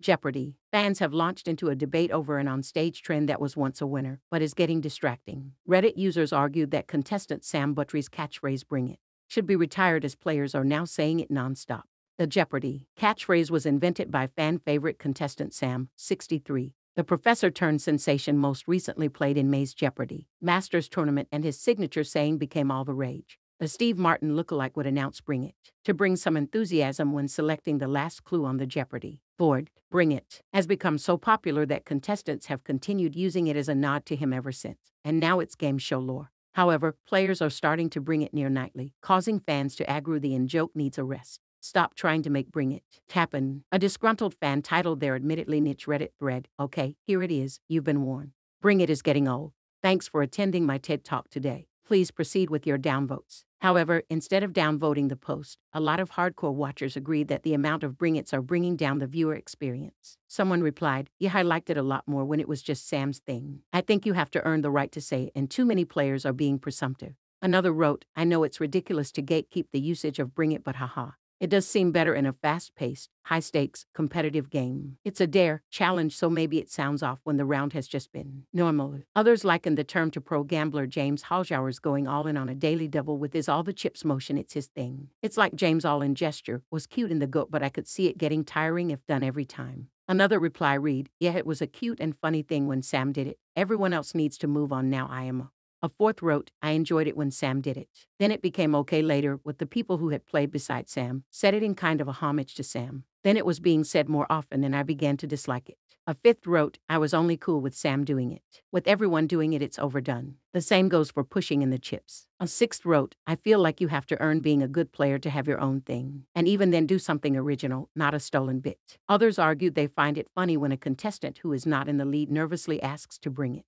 Jeopardy! Fans have launched into a debate over an onstage trend that was once a winner, but is getting distracting. Reddit users argued that contestant Sam Buttrey's catchphrase, Bring It, should be retired as players are now saying it nonstop. The Jeopardy! catchphrase was invented by fan favorite contestant Sam, 63. The professor turned sensation most recently played in May's Jeopardy! Masters tournament, and his signature saying became all the rage. The Steve Martin lookalike would announce Bring It to bring some enthusiasm when selecting the last clue on the Jeopardy! board. Bring It has become so popular that contestants have continued using it as a nod to him ever since, and now it's game show lore. However, players are starting to bring it near nightly, causing fans to aggro the in joke needs a rest. Stop trying to make Bring It happen. A disgruntled fan titled their admittedly niche Reddit thread, Okay, here it is, you've been warned. Bring It is getting old. Thanks for attending my TED Talk today. Please proceed with your downvotes. However, instead of downvoting the post, a lot of hardcore watchers agreed that the amount of Bring It's are bringing down the viewer experience. Someone replied, Yeah, I liked it a lot more when it was just Sam's thing. I think you have to earn the right to say it, and too many players are being presumptive. Another wrote, I know it's ridiculous to gatekeep the usage of Bring It, but haha. It does seem better in a fast paced, high stakes, competitive game. It's a dare, challenge, so maybe it sounds off when the round has just been normal. Others liken the term to pro gambler James Holzhauer's going all in on a daily double with his all the chips motion. It's his thing. It's like James' all in gesture was cute in the goat, but I could see it getting tiring if done every time. Another reply read, Yeah, it was a cute and funny thing when Sam did it. Everyone else needs to move on now. I am a fourth wrote, I enjoyed it when Sam did it. Then it became okay later with the people who had played beside Sam, said it in kind of a homage to Sam. Then it was being said more often and I began to dislike it. A fifth wrote, I was only cool with Sam doing it. With everyone doing it, it's overdone. The same goes for pushing in the chips. A sixth wrote, I feel like you have to earn being a good player to have your own thing, and even then do something original, not a stolen bit. Others argued they find it funny when a contestant who is not in the lead nervously asks to bring it.